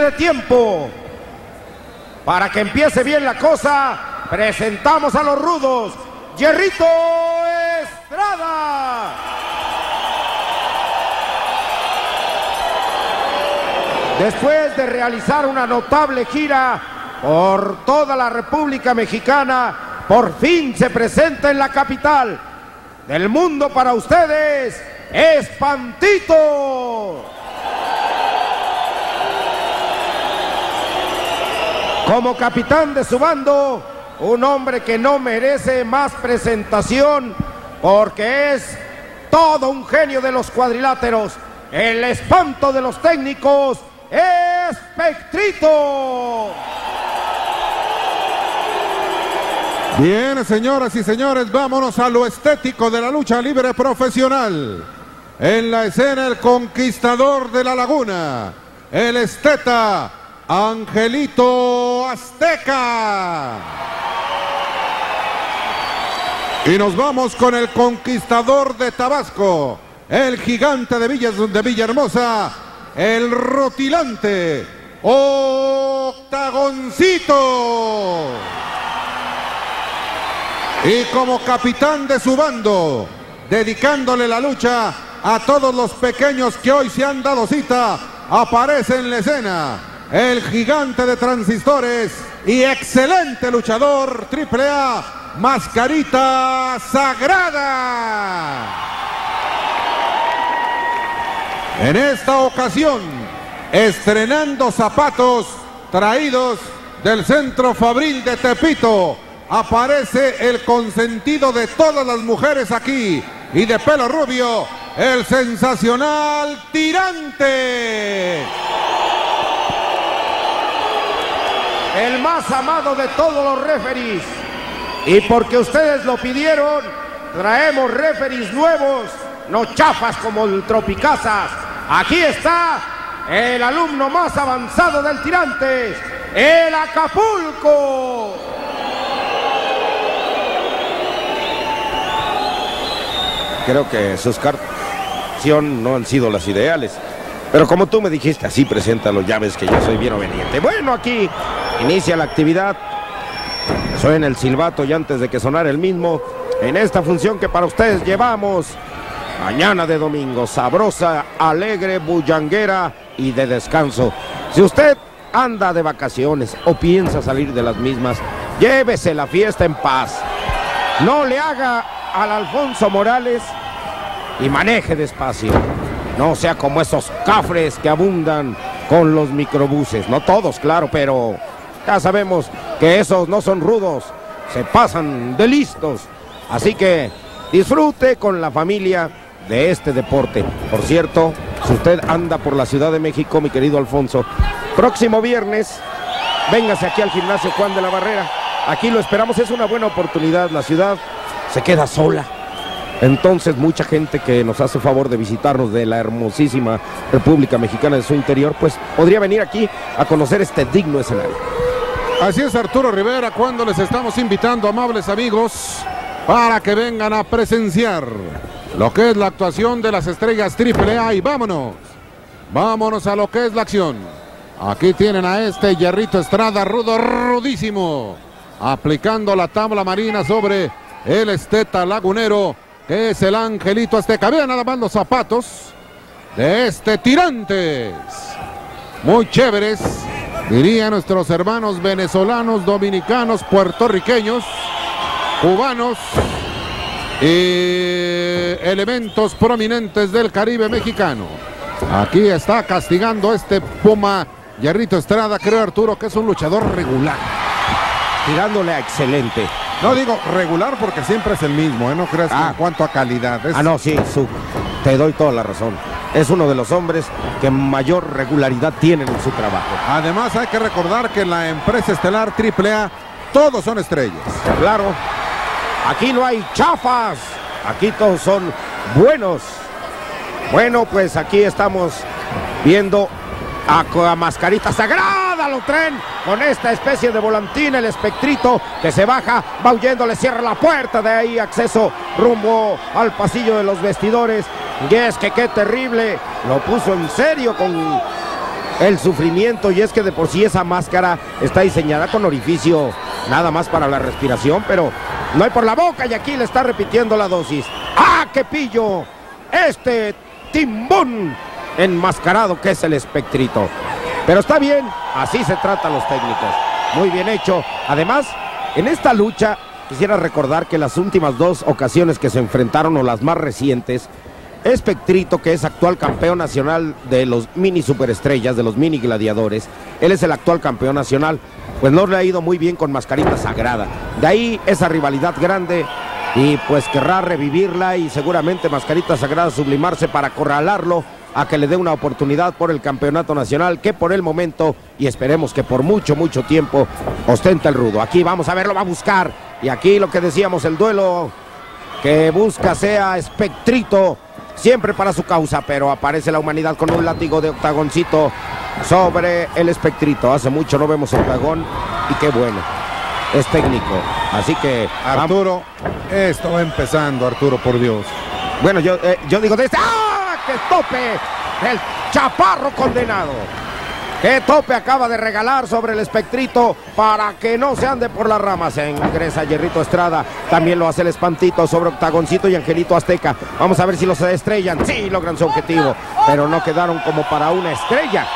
de tiempo. Para que empiece bien la cosa, presentamos a los rudos. Hierrito Estrada. Después de realizar una notable gira por toda la República Mexicana, por fin se presenta en la capital del mundo para ustedes, Espantito. Como capitán de su bando, un hombre que no merece más presentación porque es todo un genio de los cuadriláteros, el espanto de los técnicos, Espectrito. Bien, señoras y señores, vámonos a lo estético de la lucha libre profesional. En la escena, el conquistador de la laguna, el esteta Angelito Azteca. Y nos vamos con el conquistador de Tabasco, el gigante de, Villas, de Villahermosa, el rotilante Octagoncito. Y como capitán de su bando, dedicándole la lucha a todos los pequeños que hoy se han dado cita, aparece en la escena el gigante de transistores y excelente luchador triple A, Mascarita Sagrada. En esta ocasión, estrenando zapatos traídos del Centro Fabril de Tepito, aparece el consentido de todas las mujeres aquí y de pelo rubio, el sensacional tirante. El más amado de todos los referees. Y porque ustedes lo pidieron, traemos referees nuevos, no chafas como el Tropicazas. Aquí está el alumno más avanzado del Tirantes, el Acapulco. Creo que sus cartas no han sido las ideales. Pero como tú me dijiste, así preséntalo, ya ves que yo soy bien obediente. Bueno, aquí inicia la actividad. Suena el silbato y antes de que sonara el mismo, en esta función que para ustedes llevamos, mañana de domingo, sabrosa, alegre, bullanguera y de descanso. Si usted anda de vacaciones o piensa salir de las mismas, llévese la fiesta en paz. No le haga al Alfonso Morales y maneje despacio. No sea como esos cafres que abundan con los microbuses. No todos, claro, pero ya sabemos que esos no son rudos, se pasan de listos. Así que disfrute con la familia de este deporte. Por cierto, si usted anda por la Ciudad de México, mi querido Alfonso, próximo viernes, véngase aquí al gimnasio Juan de la Barrera. Aquí lo esperamos, es una buena oportunidad. La ciudad se queda sola. Entonces mucha gente que nos hace favor de visitarnos de la hermosísima República Mexicana de su interior, pues podría venir aquí a conocer este digno escenario. Así es Arturo Rivera cuando les estamos invitando, amables amigos, para que vengan a presenciar lo que es la actuación de las estrellas AAA y vámonos, vámonos a lo que es la acción. Aquí tienen a este Hierrito Estrada, rudo, rudísimo, aplicando la tabla marina sobre el esteta lagunero es el Angelito Azteca. Vean nada más los zapatos de este Tirantes. Muy chéveres, dirían nuestros hermanos venezolanos, dominicanos, puertorriqueños, cubanos y elementos prominentes del Caribe mexicano. Aquí está castigando este Puma Yarrito Estrada, creo Arturo que es un luchador regular. Tirándole a excelente. No digo regular porque siempre es el mismo, ¿eh? No creas Ah. en cuanto a calidad. Es- Ah, no, sí, su, te doy toda la razón. Es uno de los hombres que mayor regularidad tienen en su trabajo. Además hay que recordar que en la empresa estelar AAA todos son estrellas. Claro, aquí no hay chafas, aquí todos son buenos. Bueno, pues aquí estamos viendo a, a Mascarita Sagrada, lo traen con esta especie de volantín, el espectrito que se baja, va huyendo, le cierra la puerta, de ahí acceso rumbo al pasillo de los vestidores. Y es que qué terrible, lo puso en serio con el sufrimiento y es que de por sí esa máscara está diseñada con orificio nada más para la respiración, pero no hay por la boca y aquí le está repitiendo la dosis. ¡Ah, qué pillo! Este timbón enmascarado que es el espectrito. Pero está bien, así se tratan los técnicos. Muy bien hecho. Además, en esta lucha quisiera recordar que las últimas dos ocasiones que se enfrentaron o las más recientes, Espectrito, que es actual campeón nacional de los mini superestrellas, de los mini gladiadores, él es el actual campeón nacional, pues no le ha ido muy bien con Mascarita Sagrada. De ahí esa rivalidad grande y pues querrá revivirla y seguramente Mascarita Sagrada sublimarse para acorralarlo a que le dé una oportunidad por el campeonato nacional que por el momento y esperemos que por mucho, mucho tiempo ostenta el rudo. Aquí vamos a verlo, va a buscar. Y aquí lo que decíamos, el duelo que busca sea Espectrito siempre para su causa, pero aparece la humanidad con un látigo de octagoncito sobre el espectrito. Hace mucho no vemos octagón y qué bueno. Es técnico. Así que. Arturo, esto va empezando, Arturo, por Dios. Bueno, yo, eh, yo digo desde. ¡Ah! ¡Que tope! El chaparro condenado. ¿Qué tope acaba de regalar sobre el espectrito para que no se ande por las ramas? Se ingresa Yerrito Estrada. También lo hace el espantito sobre Octagoncito y Angelito Azteca. Vamos a ver si los estrellan. Sí, logran su objetivo, pero no quedaron como para una estrella.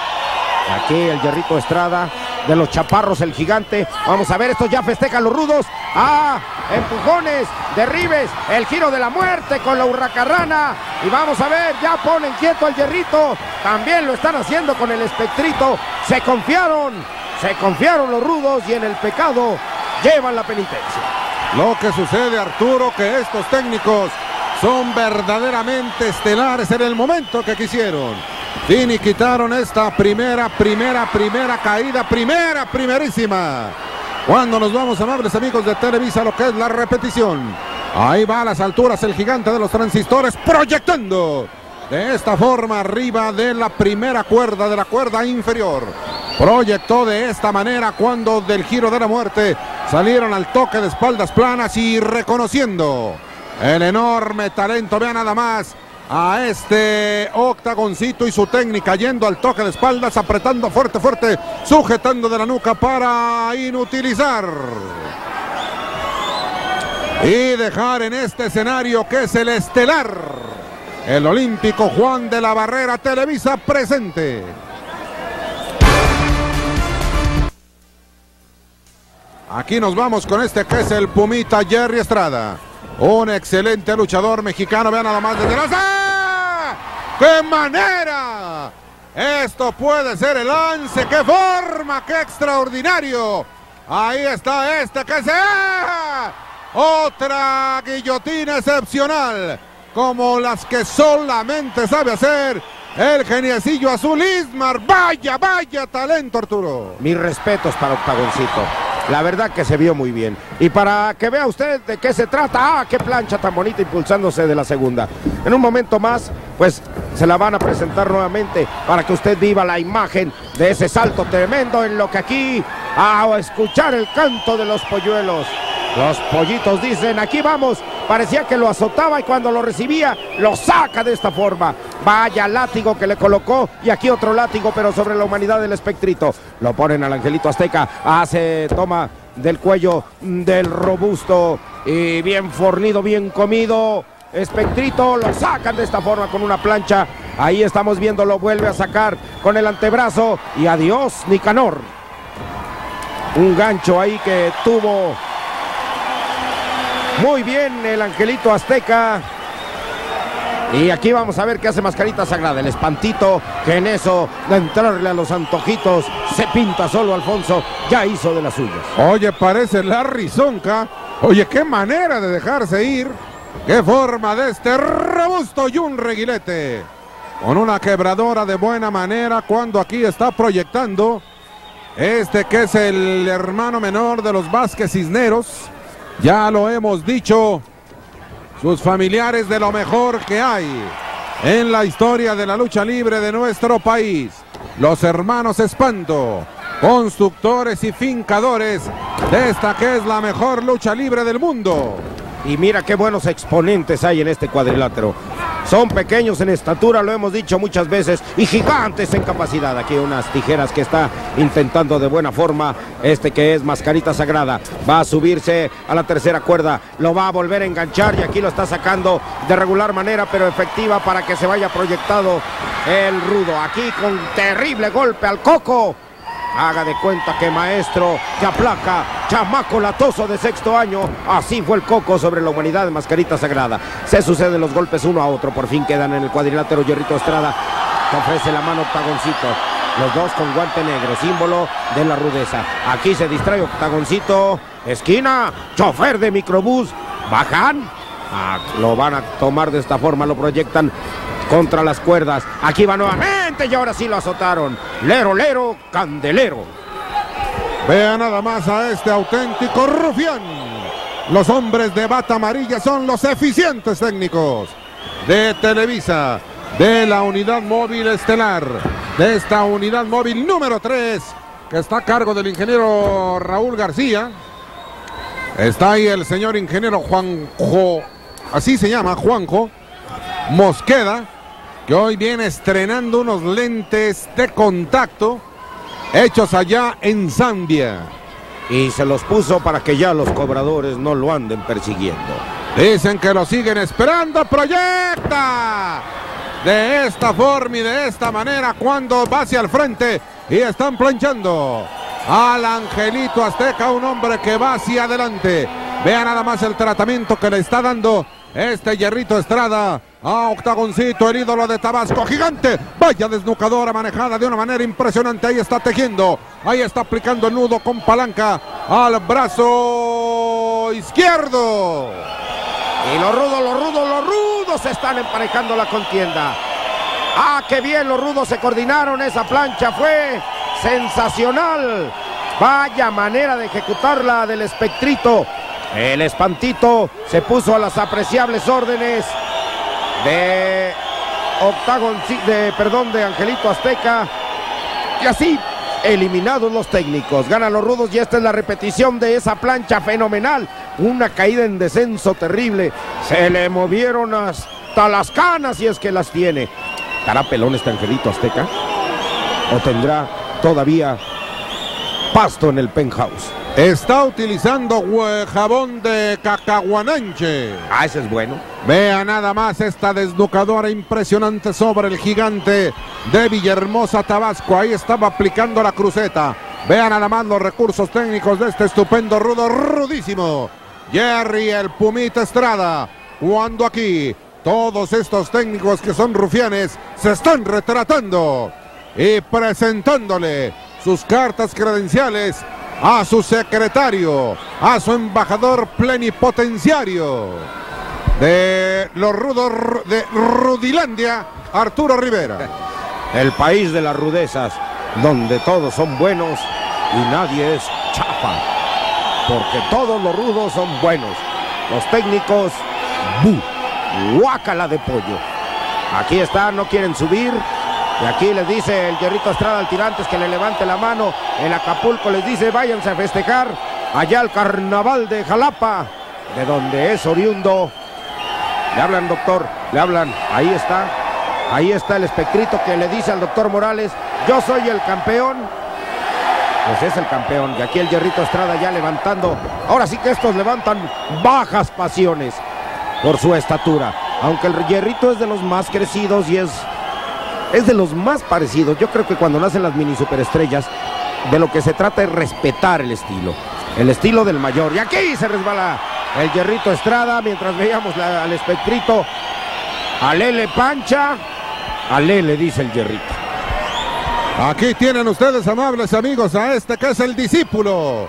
Aquí el Yerrito Estrada de los Chaparros, el gigante. Vamos a ver, estos ya festejan los rudos. ¡Ah! Empujones, derribes, el giro de la muerte con la hurracarrana. Y vamos a ver, ya ponen quieto al Yerrito. También lo están haciendo con el espectrito. Se confiaron, se confiaron los rudos y en el pecado llevan la penitencia. Lo que sucede, Arturo, que estos técnicos son verdaderamente estelares en el momento que quisieron. Y quitaron esta primera, primera, primera caída, primera, primerísima. Cuando nos vamos, amables amigos de Televisa, lo que es la repetición. Ahí va a las alturas el gigante de los transistores proyectando. De esta forma arriba de la primera cuerda, de la cuerda inferior. Proyectó de esta manera cuando del giro de la muerte salieron al toque de espaldas planas y reconociendo el enorme talento. Vean nada más a este octagoncito y su técnica yendo al toque de espaldas, apretando fuerte, fuerte, sujetando de la nuca para inutilizar. Y dejar en este escenario que es el estelar, el olímpico Juan de la Barrera Televisa presente. Aquí nos vamos con este que es el Pumita Jerry Estrada. Un excelente luchador mexicano. Vean nada más desde. ¡Qué manera! Esto puede ser el lance. ¡Qué forma! ¡Qué extraordinario! Ahí está este que se... Otra guillotina excepcional. Como las que solamente sabe hacer el geniecillo azul Ismar. Vaya, vaya talento Arturo. Mis respetos para Octagoncito. La verdad que se vio muy bien. Y para que vea usted de qué se trata, ¡ah, qué plancha tan bonita impulsándose de la segunda! En un momento más, pues se la van a presentar nuevamente para que usted viva la imagen de ese salto tremendo en lo que aquí, a escuchar el canto de los polluelos. Los pollitos dicen, aquí vamos. Parecía que lo azotaba y cuando lo recibía, lo saca de esta forma. Vaya látigo que le colocó y aquí otro látigo, pero sobre la humanidad del espectrito. Lo ponen al angelito azteca, hace toma del cuello del robusto y bien fornido, bien comido. Espectrito lo sacan de esta forma con una plancha. Ahí estamos viendo, lo vuelve a sacar con el antebrazo. Y adiós, Nicanor. Un gancho ahí que tuvo muy bien el Angelito Azteca. Y aquí vamos a ver qué hace Mascarita Sagrada. El espantito que en eso de entrarle a los antojitos se pinta solo Alfonso. Ya hizo de las suyas. Oye, parece la rizonca. Oye, qué manera de dejarse ir. Qué forma de este robusto y un reguilete. Con una quebradora de buena manera cuando aquí está proyectando. Este que es el hermano menor de los Vázquez Cisneros. Ya lo hemos dicho, sus familiares de lo mejor que hay en la historia de la lucha libre de nuestro país. Los hermanos Espanto, constructores y fincadores de esta que es la mejor lucha libre del mundo. Y mira qué buenos exponentes hay en este cuadrilátero. Son pequeños en estatura, lo hemos dicho muchas veces, y gigantes en capacidad. Aquí unas tijeras que está intentando de buena forma este que es Mascarita Sagrada. Va a subirse a la tercera cuerda, lo va a volver a enganchar y aquí lo está sacando de regular manera, pero efectiva para que se vaya proyectado el rudo. Aquí con terrible golpe al coco. Haga de cuenta que maestro que aplaca, chamaco latoso de sexto año. Así fue el coco sobre la humanidad de Mascarita Sagrada. Se suceden los golpes uno a otro. Por fin quedan en el cuadrilátero Yerrito Estrada. Que ofrece la mano Octagoncito. Los dos con guante negro, símbolo de la rudeza. Aquí se distrae Octagoncito. Esquina, chofer de microbús. Bajan. Ah, lo van a tomar de esta forma, lo proyectan contra las cuerdas. Aquí va nuevamente y ahora sí lo azotaron. Lero, lero, candelero. Vea nada más a este auténtico rufián. Los hombres de bata amarilla son los eficientes técnicos de Televisa, de la unidad móvil estelar, de esta unidad móvil número 3, que está a cargo del ingeniero Raúl García. Está ahí el señor ingeniero Juanjo, así se llama, Juanjo Mosqueda, que hoy viene estrenando unos lentes de contacto hechos allá en Zambia. Y se los puso para que ya los cobradores no lo anden persiguiendo. Dicen que lo siguen esperando, proyecta. De esta forma y de esta manera cuando va hacia el frente y están planchando al Angelito Azteca, un hombre que va hacia adelante. Vea nada más el tratamiento que le está dando este Hierrito Estrada a Octagoncito, el ídolo de Tabasco, gigante. Vaya desnucadora manejada de una manera impresionante. Ahí está tejiendo, ahí está aplicando el nudo con palanca al brazo izquierdo. Y los rudos, los rudos, los rudos están emparejando la contienda. Ah, qué bien los rudos se coordinaron. Esa plancha fue sensacional. Vaya manera de ejecutarla del espectrito. El espantito se puso a las apreciables órdenes de Octagon, de, perdón, de Angelito Azteca. Y así, eliminados los técnicos. Ganan los rudos y esta es la repetición de esa plancha fenomenal. Una caída en descenso terrible. Se le movieron hasta las canas y es que las tiene. ¿Estará pelón este Angelito Azteca? ¿O tendrá todavía pasto en el penthouse? Está utilizando jabón de cacahuananche. Ah, ese es bueno. Vea nada más esta desnucadora impresionante sobre el gigante de Villahermosa, Tabasco. Ahí estaba aplicando la cruceta. Vea nada más los recursos técnicos de este estupendo rudo, rudísimo. Jerry el Pumita Estrada. Cuando aquí todos estos técnicos que son rufianes se están retratando y presentándole sus cartas credenciales a su secretario, a su embajador plenipotenciario de los rudos de Rudilandia, Arturo Rivera. El país de las rudezas, donde todos son buenos y nadie es chafa. Porque todos los rudos son buenos. Los técnicos, bu, guácala de pollo. Aquí están, no quieren subir. Y aquí les dice el Hierrito Estrada al Tirantes que le levante la mano. En Acapulco les dice váyanse a festejar allá al carnaval de Jalapa, de donde es oriundo. Le hablan, doctor, le hablan. Ahí está. Ahí está el espectrito que le dice al doctor Morales, yo soy el campeón. Pues es el campeón. Y aquí el Hierrito Estrada ya levantando. Ahora sí que estos levantan bajas pasiones por su estatura. Aunque el Hierrito es de los más crecidos y es es de los más parecidos. Yo creo que cuando nacen las mini superestrellas, de lo que se trata es respetar el estilo. El estilo del mayor. Y aquí se resbala el Hierrito Estrada mientras veíamos al espectrito. A Lele Pancha. A Lele dice el Hierrito. Aquí tienen ustedes, amables amigos, a este que es el discípulo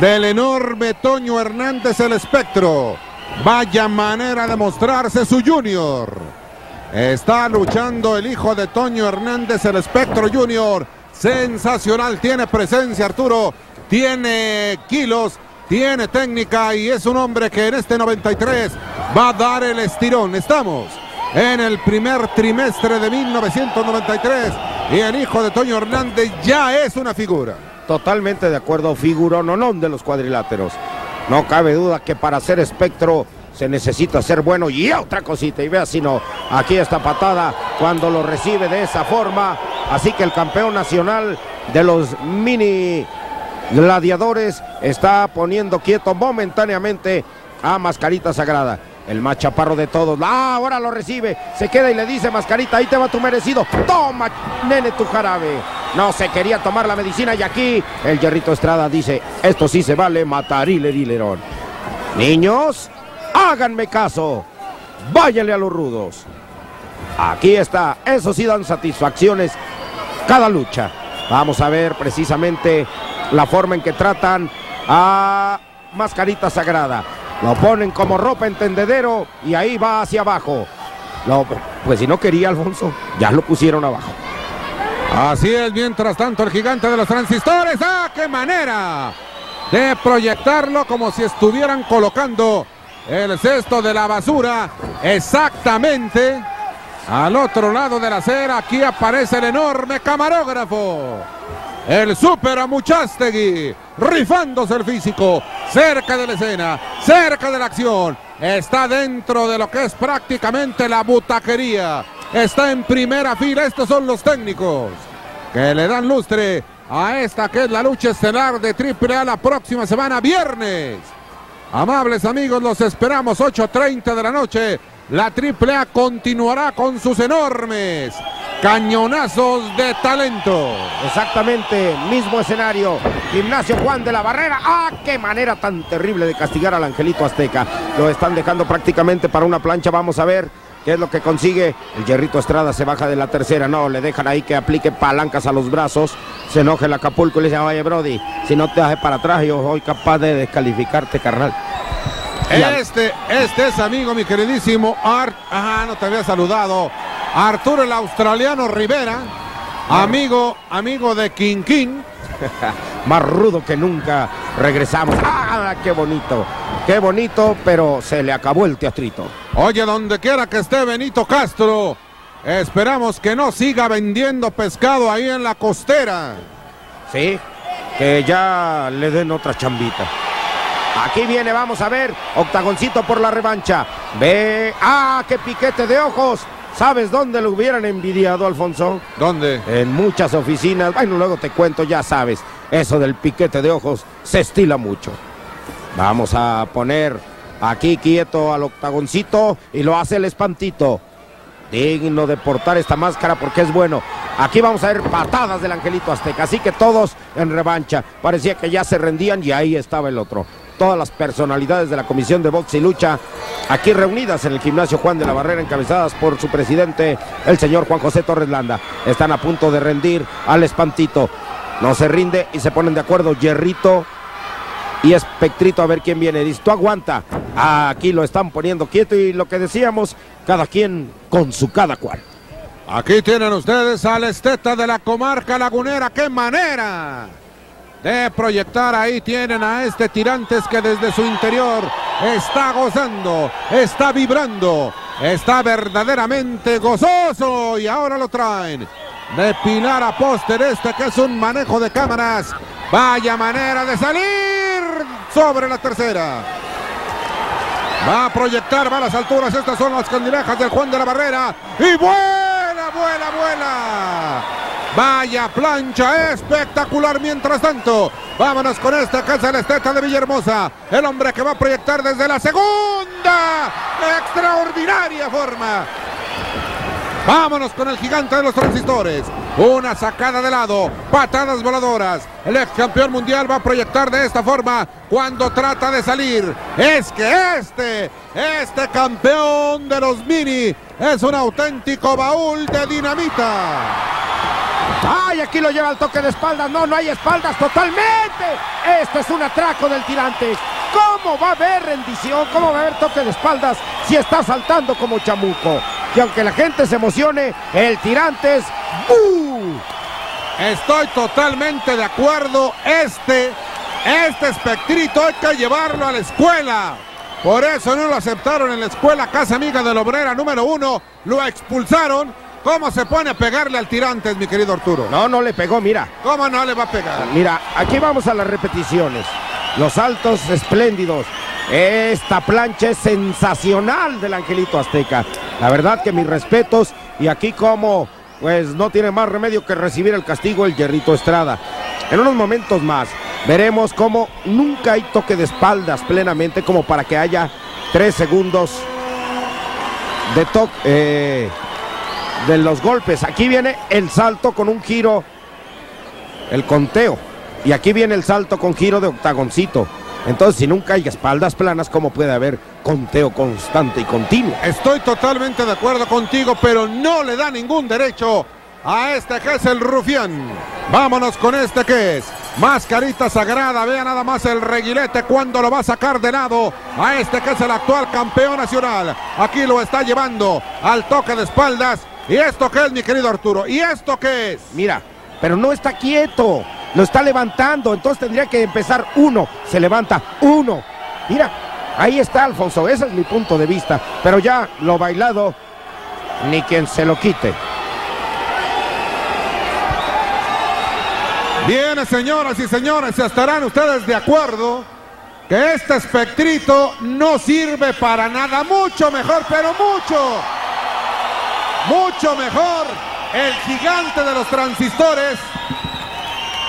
del enorme Toño Hernández el Espectro. Vaya manera de mostrarse su junior. Está luchando el hijo de Toño Hernández, el Espectro Junior. Sensacional, tiene presencia Arturo, tiene kilos, tiene técnica y es un hombre que en este 93 va a dar el estirón. Estamos en el primer trimestre de 1993 y el hijo de Toño Hernández ya es una figura. Totalmente de acuerdo, figurón de los cuadriláteros. No cabe duda que para ser espectro se necesita ser bueno y otra cosita. Y vea si no, aquí esta patada cuando lo recibe de esa forma. Así que el campeón nacional de los mini gladiadores está poniendo quieto momentáneamente a Mascarita Sagrada. El más de todos. Ah, ahora lo recibe. Se queda y le dice Mascarita, ahí te va tu merecido. Toma, nene, tu jarabe. No se quería tomar la medicina y aquí el Yerrito Estrada dice, esto sí se vale, matarile dilerón. Niños, háganme caso. Váyanle a los rudos. Aquí está. Eso sí dan satisfacciones cada lucha. Vamos a ver precisamente la forma en que tratan a Mascarita Sagrada. Lo ponen como ropa en tendedero y ahí va hacia abajo. pues si no quería Alfonso, ya lo pusieron abajo. Así es, mientras tanto el gigante de los transistores, ¡ah, qué manera! De proyectarlo como si estuvieran colocando el cesto de la basura exactamente al otro lado de la acera. Aquí aparece el enorme camarógrafo. El super Amuchastegui, rifándose el físico, cerca de la escena, cerca de la acción. Está dentro de lo que es prácticamente la butaquería. Está en primera fila. Estos son los técnicos que le dan lustre a esta que es la lucha estelar de AAA la próxima semana, viernes. Amables amigos, los esperamos 8.30 de la noche. La AAA continuará con sus enormes cañonazos de talento. Exactamente, mismo escenario. Gimnasio Juan de la Barrera. ¡Ah, qué manera tan terrible de castigar al Angelito Azteca! Lo están dejando prácticamente para una plancha. Vamos a ver qué es lo que consigue. El Yerrito Estrada se baja de la tercera. No, le dejan ahí que aplique palancas a los brazos. Se enoja el Acapulco y le dice, oye, Brody, si no te haces para atrás, yo soy capaz de descalificarte, carnal. Este, este es amigo, mi queridísimo Art. Ajá, no te había saludado. Arturo el australiano Rivera, amigo, amigo de King King. Más rudo que nunca. Regresamos. ¡Ah, qué bonito! Qué bonito, pero se le acabó el teatrito. Oye, donde quiera que esté Benito Castro, esperamos que no siga vendiendo pescado ahí en la costera. Sí, que ya le den otra chambita. Aquí viene, vamos a ver. Octagoncito por la revancha. Ve. ¡Ah, qué piquete de ojos! ¿Sabes dónde lo hubieran envidiado, Alfonso? ¿Dónde? En muchas oficinas. Bueno, luego te cuento, ya sabes. Eso del piquete de ojos se estila mucho. Vamos a poner aquí quieto al octagoncito y lo hace el espantito. Digno de portar esta máscara porque es bueno. Aquí vamos a ver patadas del Angelito Azteca. Así que todos en revancha. Parecía que ya se rendían y ahí estaba el otro todas las personalidades de la Comisión de Box y Lucha aquí reunidas en el gimnasio Juan de la Barrera, encabezadas por su presidente, el señor Juan José Torres Landa. Están a punto de rendir al espantito. No se rinde y se ponen de acuerdo Yerrito y Espectrito a ver quién viene. Dice, tú aguanta. Aquí lo están poniendo quieto y lo que decíamos, cada quien con su cada cual. Aquí tienen ustedes al esteta de la comarca lagunera. ¡Qué manera! de proyectar. Ahí tienen a este Tirantes que desde su interior está gozando, está vibrando, está verdaderamente gozoso y ahora lo traen de Pilar a Póster este que es un manejo de cámaras. Vaya manera de salir sobre la tercera. Va a proyectar, va a las alturas. Estas son las candilejas del Juan de la Barrera. Y vuela, vuela, vuela. Vaya plancha espectacular mientras tanto. Vámonos con esta casa la esteta de Villahermosa. El hombre que va a proyectar desde la segunda. Extraordinaria forma. Vámonos con el gigante de los transistores. Una sacada de lado, patadas voladoras. El ex campeón mundial va a proyectar de esta forma cuando trata de salir. Es que este, este campeón de los mini es un auténtico baúl de dinamita. ¡Ay, aquí lo lleva el toque de espaldas! No, no hay espaldas totalmente. Esto es un atraco del tirante. ¿Cómo va a haber rendición? ¿Cómo va a haber toque de espaldas si está saltando como chamuco? Y aunque la gente se emocione, el tirante es... Estoy totalmente de acuerdo. Este, este espectrito hay que llevarlo a la escuela. Por eso no lo aceptaron en la escuela Casa Amiga de la Obrera número uno. Lo expulsaron ¿Cómo se pone a pegarle al tirantes, mi querido Arturo? No, no le pegó, mira. ¿Cómo no le va a pegar? Mira, aquí vamos a las repeticiones. Los saltos espléndidos. Esta plancha es sensacional del Angelito Azteca. La verdad que mis respetos y aquí como pues no tiene más remedio que recibir el castigo el Hierrito Estrada. En unos momentos más veremos cómo nunca hay toque de espaldas plenamente como para que haya tres segundos de toque eh, de los golpes. Aquí viene el salto con un giro, el conteo. Y aquí viene el salto con giro de octagoncito. Entonces, si nunca hay espaldas planas, ¿cómo puede haber conteo constante y continuo? Estoy totalmente de acuerdo contigo, pero no le da ningún derecho a este que es el rufián. Vámonos con este que es mascarita sagrada. Vea nada más el reguilete cuando lo va a sacar de lado a este que es el actual campeón nacional. Aquí lo está llevando al toque de espaldas. ¿Y esto qué es, mi querido Arturo? ¿Y esto qué es? Mira, pero no está quieto lo está levantando, entonces tendría que empezar uno, se levanta uno. Mira, ahí está Alfonso, ese es mi punto de vista, pero ya lo bailado, ni quien se lo quite. Bien, señoras y señores, estarán ustedes de acuerdo que este espectrito no sirve para nada, mucho mejor, pero mucho, mucho mejor, el gigante de los transistores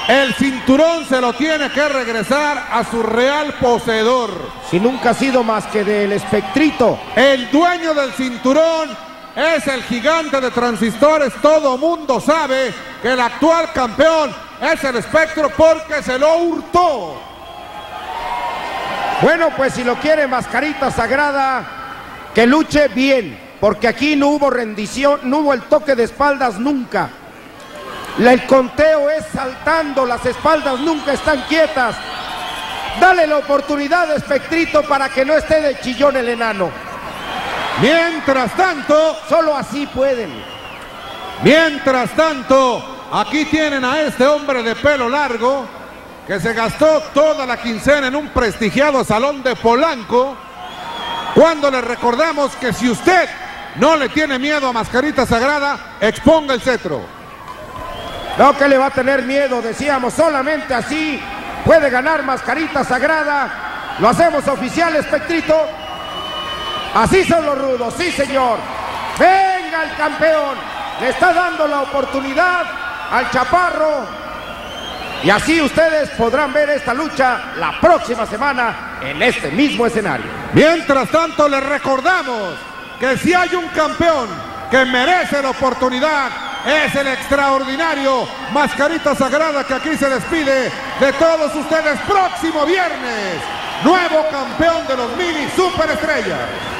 el cinturón se lo tiene que regresar a su real poseedor. Si nunca ha sido más que del espectrito. El dueño del cinturón es el gigante de transistores. Todo mundo sabe que el actual campeón es el espectro porque se lo hurtó. Bueno, pues si lo quiere mascarita sagrada, que luche bien, porque aquí no hubo rendición, no hubo el toque de espaldas nunca. El conteo es saltando, las espaldas nunca están quietas. Dale la oportunidad, Espectrito, para que no esté de chillón el enano. Mientras tanto, solo así pueden. Mientras tanto, aquí tienen a este hombre de pelo largo que se gastó toda la quincena en un prestigiado salón de Polanco. Cuando le recordamos que si usted no le tiene miedo a Mascarita Sagrada, exponga el cetro. No que le va a tener miedo, decíamos, solamente así puede ganar Mascarita Sagrada. Lo hacemos oficial, Espectrito. Así son los rudos, sí señor. Venga el campeón, le está dando la oportunidad al Chaparro. Y así ustedes podrán ver esta lucha la próxima semana en este mismo escenario. Mientras tanto, les recordamos que si hay un campeón que merece la oportunidad es el extraordinario Mascarita Sagrada que aquí se despide de todos ustedes próximo viernes. Nuevo campeón de los mini superestrellas.